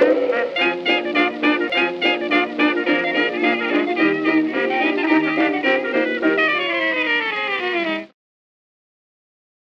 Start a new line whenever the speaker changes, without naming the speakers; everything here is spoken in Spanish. Gracias.